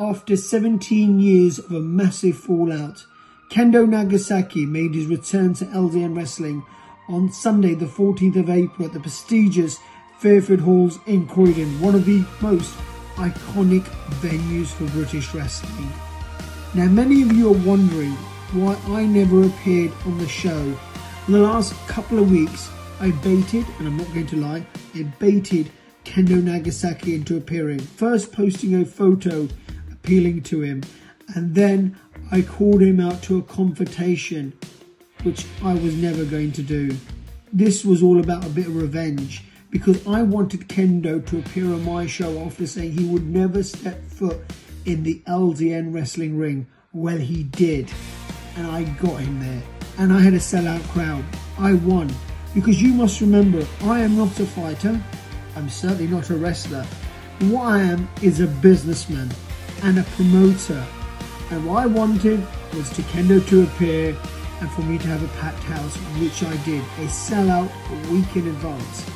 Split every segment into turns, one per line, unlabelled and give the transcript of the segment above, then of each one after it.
After 17 years of a massive fallout, Kendo Nagasaki made his return to LDN Wrestling on Sunday, the 14th of April, at the prestigious Fairfield Halls in Croydon, one of the most iconic venues for British wrestling. Now, many of you are wondering why I never appeared on the show. In the last couple of weeks, I baited, and I'm not going to lie, I baited Kendo Nagasaki into appearing. First posting a photo appealing to him, and then I called him out to a confrontation, which I was never going to do. This was all about a bit of revenge because I wanted Kendo to appear on my show after saying he would never step foot in the LDN wrestling ring. Well, he did, and I got him there, and I had a sellout crowd. I won because you must remember, I am not a fighter, I'm certainly not a wrestler. What I am is a businessman and a promoter and what I wanted was to Kendo to appear and for me to have a packed house, which I did, a sellout a week in advance.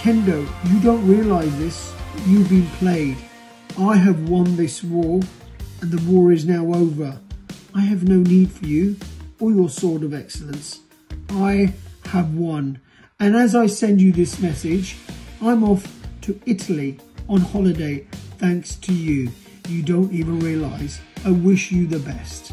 Kendo, you don't realize this, you've been played. I have won this war, and the war is now over. I have no need for you or your sword of excellence. I have won. And as I send you this message, I'm off to Italy on holiday thanks to you. You don't even realize. I wish you the best.